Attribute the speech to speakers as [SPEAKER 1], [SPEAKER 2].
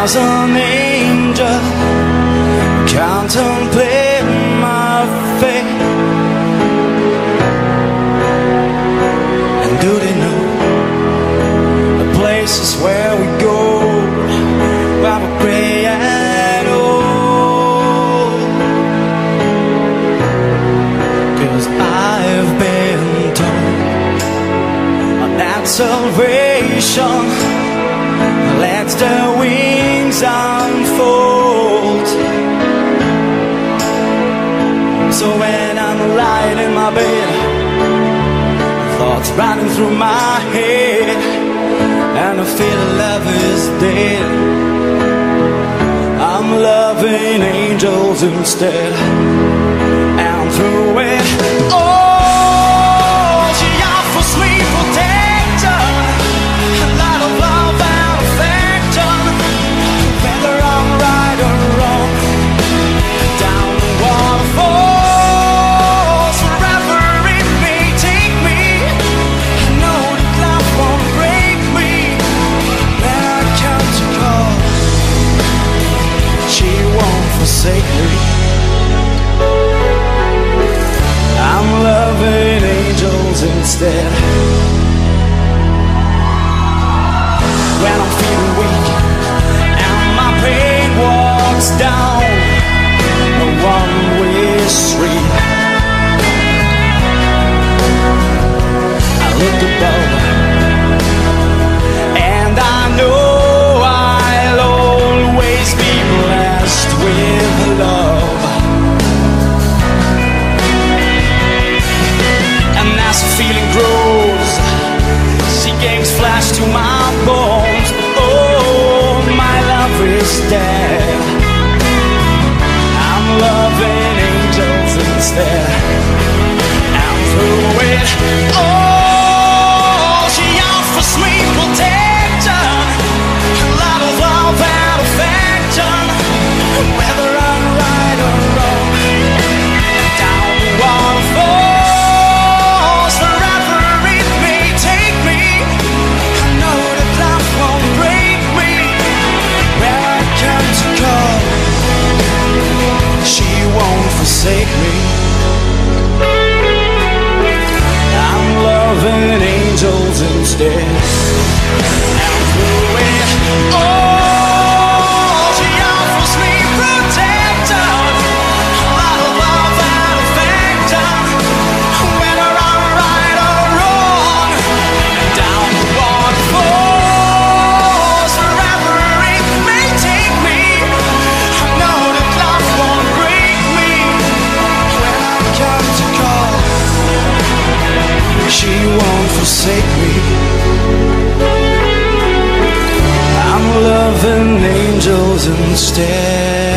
[SPEAKER 1] as an angel contemplate my fate and do they know the places where we go where we pray at oh cause I've been told that salvation let the wings unfold. So when I'm lying in my bed Thoughts running through my head And I feel love is dead. I'm loving angels instead. Sacred. I'm loving angels instead. Yeah. heaven angels instead.